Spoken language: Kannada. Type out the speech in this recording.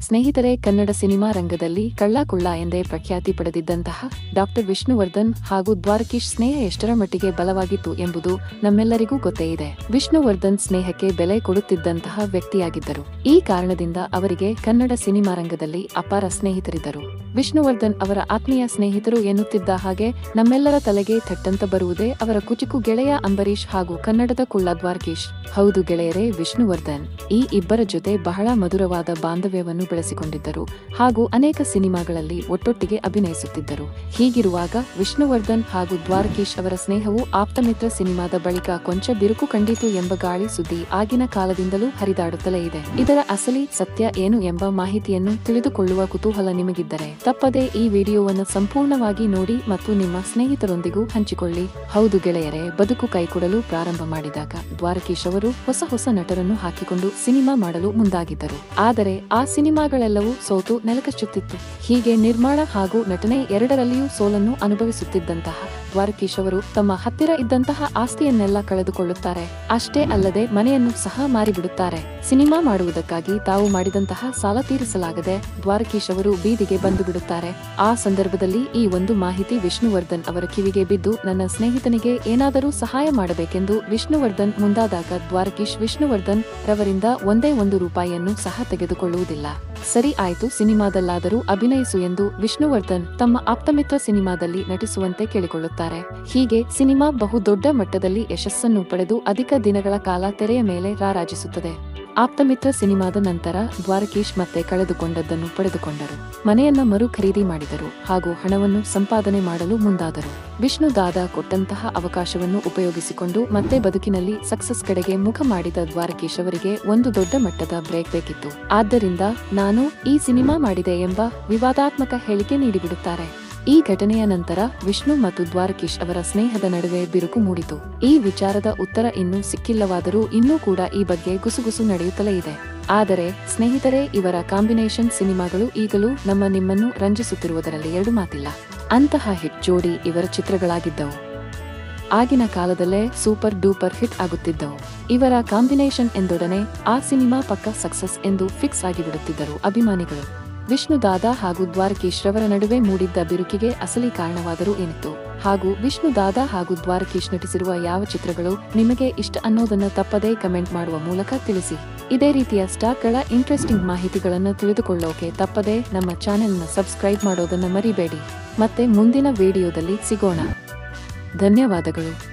ಸ್ನೇಹಿತರೆ, ಕನ್ನಡ ಸಿನಿಮಾ ರಂಗದಲ್ಲಿ ಕಳ್ಳ ಕುಳ್ಳ ಎಂದೇ ಪ್ರಖ್ಯಾತಿ ಪಡೆದಿದ್ದಂತಹ ಡಾಕ್ಟರ್ ವಿಷ್ಣುವರ್ಧನ್ ಹಾಗೂ ದ್ವಾರಕೀಶ್ ಸ್ನೇಹ ಎಷ್ಟರ ಮಟ್ಟಿಗೆ ಬಲವಾಗಿತ್ತು ಎಂಬುದು ನಮ್ಮೆಲ್ಲರಿಗೂ ಗೊತ್ತೇ ಇದೆ. ವಿಷ್ಣುವರ್ಧನ್ ಸ್ನೇಹಕ್ಕೆ ಬೆಲೆ ಕೊಡುತ್ತಿದ್ದಂತಹ ವ್ಯಕ್ತಿಯಾಗಿದ್ದರು. ಈ ಕಾರಣದಿಂದ ಅವರಿಗೆ ಕನ್ನಡ ಸಿನಿಮಾ ರಂಗದಲ್ಲಿ ಅಪಾರ ಸ್ನೇಹಿತರಿದ್ದರು. ವಿಷ್ಣುವರ್ಧನ್ ಅವರ ಆತ್ಮೀಯ ಸ್ನೇಹಿತರು ಎನ್ನುತ್ತಿದ್ದ ಹಾಗೆ ನಮ್ಮೆಲ್ಲರ ತಲೆಗೆ ಥಟ್ಟಂತ ಬರುವುದೇ ಅವರ ಕುಚುಕು ಗೆಳೆಯ ಅಂಬರೀಶ್ ಹಾಗೂ ಕನ್ನಡದ ಕುಳ್ಳ ದ್ವಾರಕೀಶ್. ಹೌದು ಗೆಳೆಯರೇ, ವಿಷ್ಣುವರ್ಧನ್ ಈ ಇಬ್ಬರ ಜೊತೆ ಬಹಳ ಮಧುರವಾದ ಬಾಂಧವ್ಯವನ್ನು ಬೆಳೆಸಿಕೊಂಡಿದ್ದರು ಹಾಗೂ ಅನೇಕ ಸಿನಿಮಾಗಳಲ್ಲಿ ಒಟ್ಟೊಟ್ಟಿಗೆ ಅಭಿನಯಿಸುತ್ತಿದ್ದರು. ಹೀಗಿರುವಾಗ ವಿಷ್ಣುವರ್ಧನ್ ಹಾಗೂ ದ್ವಾರಕೀಶ್ ಅವರ ಸ್ನೇಹವು ಆಪ್ತಮಿತ್ರ ಸಿನಿಮಾದ ಬಳಿಕ ಕೊಂಚ ಬಿರುಕು ಕಂಡಿತು ಎಂಬ ಗಾಳಿ ಸುದ್ದಿ ಆಗಿನ ಕಾಲದಿಂದಲೂ ಹರಿದಾಡುತ್ತಲೇ ಇದೆ. ಇದರ ಅಸಲಿ ಸತ್ಯ ಏನು ಎಂಬ ಮಾಹಿತಿಯನ್ನು ತಿಳಿದುಕೊಳ್ಳುವ ಕುತೂಹಲ ನಿಮಗಿದ್ದರೆ ತಪ್ಪದೆ ಈ ವಿಡಿಯೋವನ್ನು ಸಂಪೂರ್ಣವಾಗಿ ನೋಡಿ ಮತ್ತು ನಿಮ್ಮ ಸ್ನೇಹಿತರೊಂದಿಗೂ ಹಂಚಿಕೊಳ್ಳಿ. ಹೌದು ಗೆಳೆಯರೇ, ಬದುಕು ಕೈಕೊಡಲು ಪ್ರಾರಂಭ ಮಾಡಿದಾಗ ದ್ವಾರಕೀಶ್ ಅವರು ಹೊಸ ಹೊಸ ನಟರನ್ನು ಹಾಕಿಕೊಂಡು ಸಿನಿಮಾ ಮಾಡಲು ಮುಂದಾಗಿದ್ದರು. ಆದರೆ ಆ ಸಿನಿಮಾಗಳೆಲ್ಲವೂ ಸೋತು ನೆಲಕಚ್ಚುತ್ತಿತ್ತು. ಹೀಗೆ ನಿರ್ಮಾಣ ಹಾಗೂ ನಟನೆ ಎರಡರಲ್ಲಿಯೂ ಸೋಲನ್ನು ಅನುಭವಿಸುತ್ತಿದ್ದಂತಹ ದ್ವಾರಕೀಶ್ ಅವರು ತಮ್ಮ ಹತ್ತಿರ ಇದ್ದಂತಹ ಆಸ್ತಿಯನ್ನೆಲ್ಲ ಕಳೆದುಕೊಳ್ಳುತ್ತಾರೆ. ಅಷ್ಟೇ ಅಲ್ಲದೆ ಮನೆಯನ್ನು ಸಹ ಮಾರಿಬಿಡುತ್ತಾರೆ. ಸಿನಿಮಾ ಮಾಡುವುದಕ್ಕಾಗಿ ತಾವು ಮಾಡಿದಂತಹ ಸಾಲ ತೀರಿಸಲಾಗದೆ ದ್ವಾರಕೀಶ್ ಅವರು ಬೀದಿಗೆ ಬಂದು ಬಿಡುತ್ತಾರೆ ಆ ಸಂದರ್ಭದಲ್ಲಿ ಈ ಒಂದು ಮಾಹಿತಿ ವಿಷ್ಣುವರ್ಧನ್ ಅವರ ಕಿವಿಗೆ ಬಿದ್ದು ನನ್ನ ಸ್ನೇಹಿತನಿಗೆ ಏನಾದರೂ ಸಹಾಯ ಮಾಡಬೇಕೆಂದು ವಿಷ್ಣುವರ್ಧನ್ ಮುಂದಾದಾಗ ದ್ವಾರಕೀಶ್ ವಿಷ್ಣುವರ್ಧನ್ ರವರಿಂದ ಒಂದೇ ಒಂದು ರೂಪಾಯಿಯನ್ನು ಸಹ ತೆಗೆದುಕೊಳ್ಳುವುದಿಲ್ಲ. ಸರಿ ಆಯ್ತು, ಸಿನಿಮಾದಲ್ಲಾದರೂ ಅಭಿನಯಿಸು ಎಂದು ವಿಷ್ಣುವರ್ಧನ್ ತಮ್ಮ ಆಪ್ತಮಿತ್ರ ಸಿನಿಮಾದಲ್ಲಿ ನಟಿಸುವಂತೆ ಕೇಳಿಕೊಳ್ಳುತ್ತಾರೆ. ಹೀಗೆ ಸಿನಿಮಾ ಬಹು ದೊಡ್ಡ ಮಟ್ಟದಲ್ಲಿ ಯಶಸ್ಸನ್ನು ಪಡೆದು ಅಧಿಕ ದಿನಗಳ ಕಾಲ ತೆರೆಯ ಮೇಲೆ ರಾರಾಜಿಸುತ್ತದೆ. ಆಪ್ತಮಿತ್ರ ಸಿನಿಮಾದ ನಂತರ ದ್ವಾರಕೀಶ್ ಮತ್ತೆ ಕಳೆದುಕೊಂಡದ್ದನ್ನು ಪಡೆದುಕೊಂಡರು. ಮನೆಯನ್ನ ಮರು ಖರೀದಿ ಮಾಡಿದರು ಹಾಗೂ ಹಣವನ್ನು ಸಂಪಾದನೆ ಮಾಡಲು ಮುಂದಾದರು. ವಿಷ್ಣು ದಾದಾ ಕೊಟ್ಟಂತಹ ಅವಕಾಶವನ್ನು ಉಪಯೋಗಿಸಿಕೊಂಡು ಮತ್ತೆ ಬದುಕಿನಲ್ಲಿ ಸಕ್ಸಸ್ ಕಡೆಗೆ ಮುಖ ಮಾಡಿದ ದ್ವಾರಕೀಶ್ ಅವರಿಗೆ ಒಂದು ದೊಡ್ಡ ಮಟ್ಟದ ಬ್ರೇಕ್ ಬೇಕಿತ್ತು. ಆದ್ದರಿಂದ ನಾನು ಈ ಸಿನಿಮಾ ಮಾಡಿದೆ ಎಂಬ ವಿವಾದಾತ್ಮಕ ಹೇಳಿಕೆ ನೀಡಿಬಿಡುತ್ತಾರೆ. ಈ ಘಟನೆಯ ನಂತರ ವಿಷ್ಣು ಮತ್ತು ದ್ವಾರಕೀಶ್ ಅವರ ಸ್ನೇಹದ ನಡುವೆ ಬಿರುಕು ಮೂಡಿತು. ಈ ವಿಚಾರದ ಉತ್ತರ ಇನ್ನೂ ಸಿಕ್ಕಿಲ್ಲವಾದರೂ ಇನ್ನೂ ಕೂಡ ಈ ಬಗ್ಗೆ ಗುಸುಗುಸು ನಡೆಯುತ್ತಲೇ ಇದೆ. ಆದರೆ, ಸ್ನೇಹಿತರೆ, ಇವರ ಕಾಂಬಿನೇಷನ್ ಸಿನಿಮಾಗಳು ಈಗಲೂ ನಮ್ಮ ನಿಮ್ಮನ್ನು ರಂಜಿಸುತ್ತಿರುವುದರಲ್ಲಿ ಎರಡು ಮಾತಿಲ್ಲ. ಅಂತಹ ಹಿಟ್ ಜೋಡಿ ಇವರ ಚಿತ್ರಗಳಾಗಿದ್ದವು. ಆಗಿನ ಕಾಲದಲ್ಲೇ ಸೂಪರ್ ಡೂಪರ್ ಹಿಟ್ ಆಗುತ್ತಿದ್ದವು. ಇವರ ಕಾಂಬಿನೇಷನ್ ಎಂದೊಡನೆ ಆ ಸಿನಿಮಾ ಪಕ್ಕ ಸಕ್ಸಸ್ ಎಂದು ಫಿಕ್ಸ್ ಆಗಿಬಿಡುತ್ತಿದ್ದರು ಅಭಿಮಾನಿಗಳು. ವಿಷ್ಣು ದಾದಾ ಹಾಗೂ ದ್ವಾರಕೀಶ್ರವರ ನಡುವೆ ಮೂಡಿದ್ದ ಬಿರುಕಿಗೆ ಅಸಲಿ ಕಾರಣವಾದರೂ ಏನಿತ್ತು? ಹಾಗೂ ವಿಷ್ಣು ದಾದಾ ಹಾಗೂ ದ್ವಾರಕೀಶ್ ನಟಿಸಿರುವ ಯಾವ ಚಿತ್ರಗಳು ನಿಮಗೆ ಇಷ್ಟ ಅನ್ನೋದನ್ನು ತಪ್ಪದೇ ಕಮೆಂಟ್ ಮಾಡುವ ಮೂಲಕ ತಿಳಿಸಿ. ಇದೇ ರೀತಿಯ ಸ್ಟಾಕ್ಗಳ ಇಂಟ್ರೆಸ್ಟಿಂಗ್ ಮಾಹಿತಿಗಳನ್ನು ತಿಳಿದುಕೊಳ್ಳೋಕೆ ತಪ್ಪದೇ ನಮ್ಮ ಚಾನೆಲ್ನ ಸಬ್ಸ್ಕ್ರೈಬ್ ಮಾಡೋದನ್ನು ಮರಿಬೇಡಿ. ಮತ್ತೆ ಮುಂದಿನ ವಿಡಿಯೋದಲ್ಲಿ ಸಿಗೋಣ. ಧನ್ಯವಾದಗಳು.